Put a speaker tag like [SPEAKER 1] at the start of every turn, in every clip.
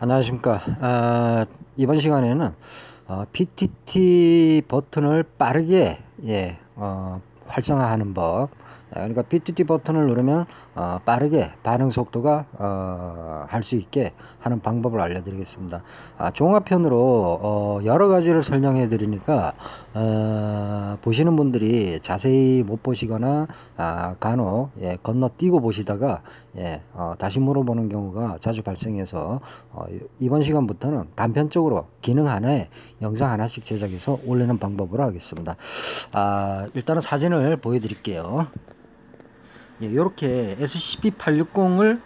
[SPEAKER 1] 안녕하십니까. 아, 이번 시간에는 어, PTT 버튼을 빠르게 예, 어, 활성화하는 법 아, 그러니까 PTT 버튼을 누르면 어, 빠르게 반응 속도가 어, 할 수 있게 하는 방법을 알려드리겠습니다. 아, 종합편으로 어, 여러 가지를 설명해 드리니까 어, 보시는 분들이 자세히 못 보시거나 아, 간혹 예, 건너뛰고 보시다가 예, 어, 다시 물어보는 경우가 자주 발생해서 어, 이번 시간부터는 단편적으로 기능 하나에 영상 하나씩 제작해서 올리는 방법으로 하겠습니다. 아, 일단은 사진을 보여드릴게요. 예, 이렇게 SCP-860을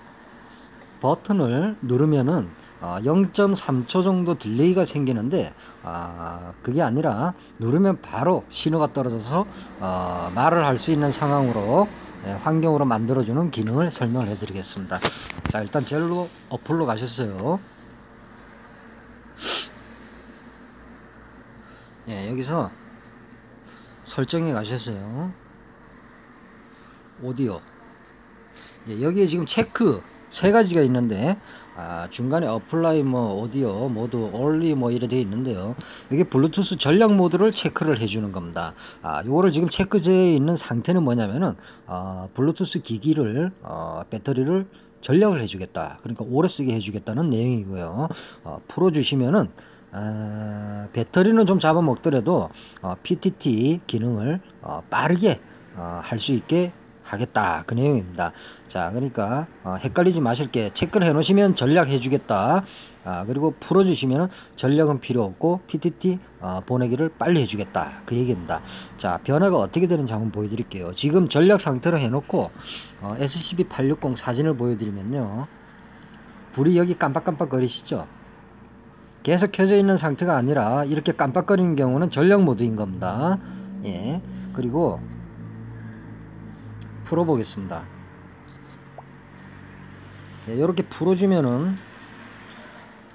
[SPEAKER 1] 버튼을 누르면은 어, 0.3초 정도 delay가 생기는데 아, 그게 아니라 누르면 바로 신호가 떨어져서 어, 말을 할 수 있는 상황으로 예, 환경으로 만들어주는 기능을 설명을 해드리겠습니다. 자 일단 젤로 어플로 가셨어요. 예, 여기서 설정에 가셨어요. 오디오. 예, 여기에 지금 체크 세 가지가 있는데 아, 중간에 apply 뭐 audio mode only 뭐 이래 되어 있는데요. 이게 블루투스 전략 모드를 체크를 해주는 겁니다. 아, 요거를 지금 체크되어 있는 상태는 뭐냐면은 어, 블루투스 기기를 어, 배터리를 전략을 해주겠다. 그러니까 오래 쓰게 해주겠다는 내용이고요. 어, 풀어주시면은 어, 배터리는 좀 잡아먹더라도 어, PTT 기능을 어, 빠르게 어, 할수 있게 하겠다. 그 내용입니다. 자 그러니까 어, 헷갈리지 마실 게 체크를 해 놓으시면 전략 해주겠다. 아, 그리고 풀어 주시면 전략은 필요 없고 PTT 어, 보내기를 빨리 해주겠다. 그 얘기입니다. 자 변화가 어떻게 되는지 한번 보여드릴게요. 지금 전략 상태로 해놓고 어, SCP-860 사진을 보여드리면요. 불이 여기 깜빡깜빡 거리시죠? 계속 켜져 있는 상태가 아니라 이렇게 깜빡거리는 경우는 전략 모드인 겁니다. 예. 그리고 풀어보겠습니다. 네, 이렇게 풀어주면은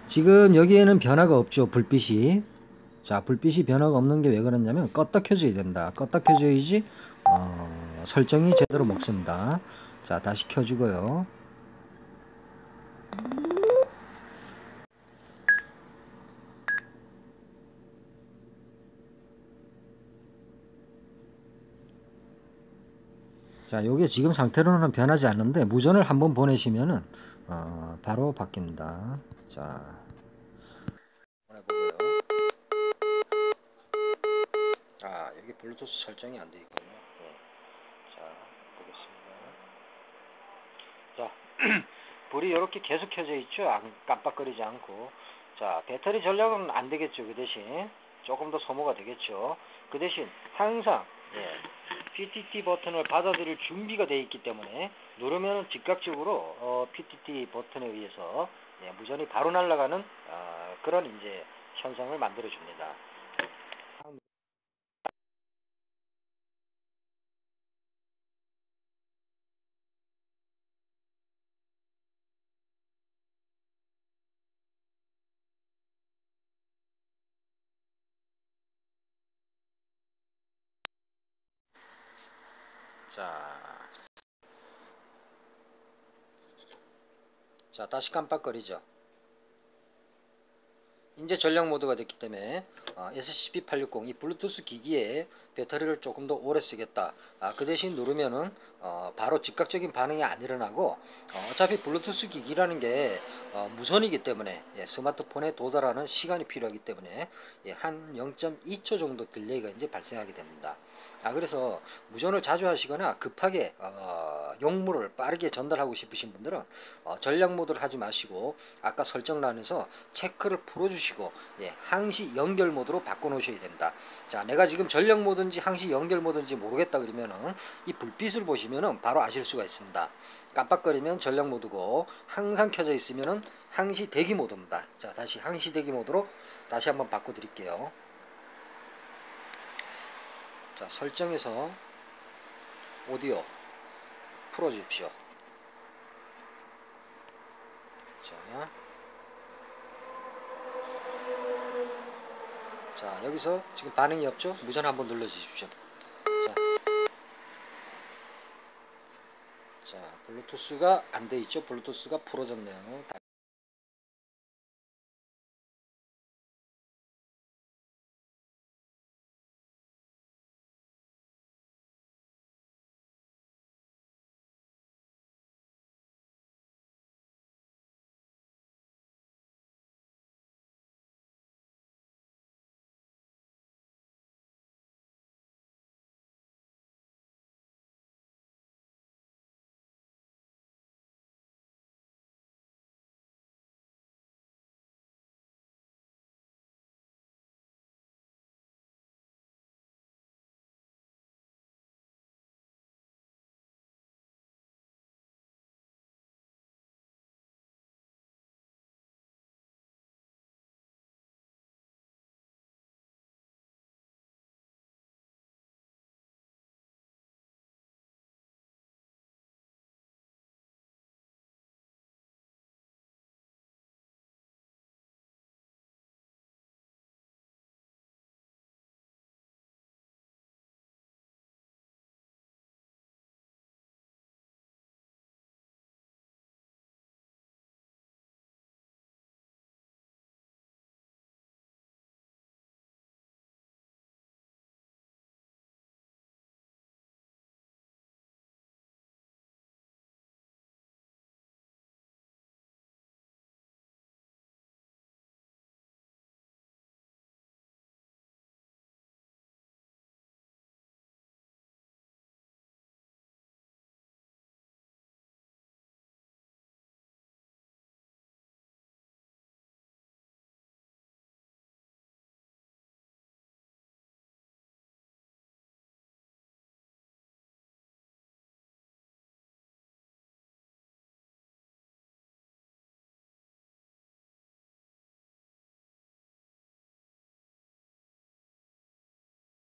[SPEAKER 1] 지금 여기에는 변화가 없죠. 불빛이. 자, 불빛이 변화가 없는 게 왜 그러냐면 껐다 켜줘야 된다. 껐다 켜줘야지 어, 설정이 제대로 먹습니다. 자, 다시 켜주고요. 자 요게 지금 상태로는 변하지 않는데 무전을 한번 보내시면은 어, 바로 바뀝니다. 자. 아 여기 블루투스 설정이 안 되어 있군요 네. 자 보겠습니다. 자 불이 이렇게 계속 켜져 있죠? 깜빡거리지 않고. 자 배터리 전력은 안 되겠죠 그 대신. 조금 더 소모가 되겠죠. 그 대신 항상 예, PTT 버튼을 받아들일 준비가 되어 있기 때문에 누르면 즉각적으로 어, PTT 버튼에 의해서 예, 무전이 바로 날아가는 어, 그런 이제 현상을 만들어 줍니다. 자, 자 다시 깜빡거리죠. 이제 절약 모드가 됐기 때문에 어, SCP-860 이 블루투스 기기에 배터리를 조금 더 오래 쓰겠다. 아, 그 대신 누르면은 어, 바로 즉각적인 반응이 안 일어나고 어, 차피 블루투스 기기라는 게 어, 무선이기 때문에 예, 스마트폰에 도달하는 시간이 필요하기 때문에 예, 한 0.2초 정도 delay가 이제 발생하게 됩니다. 아 그래서 무전을 자주 하시거나 급하게 어, 용물을 빠르게 전달하고 싶으신 분들은 어, 전략 모드를 하지 마시고 아까 설정란에서 체크를 풀어주시 누르시고 예, 항시 연결 모드로 바꿔 놓으셔야 된다. 자 내가 지금 전력 모드인지 항시 연결 모드인지 모르겠다 그러면은 이 불빛을 보시면은 바로 아실 수가 있습니다. 깜빡거리면 전력 모드고 항상 켜져 있으면은 항시 대기 모드입니다. 자 다시 항시 대기 모드로 다시 한번 바꿔 드릴게요. 자 설정에서 오디오 풀어 주십시오. 자 자 여기서 지금 반응이 없죠? 무전 한번 눌러 주십시오. 자, 자 블루투스가 안 돼 있죠? 블루투스가 풀어졌네요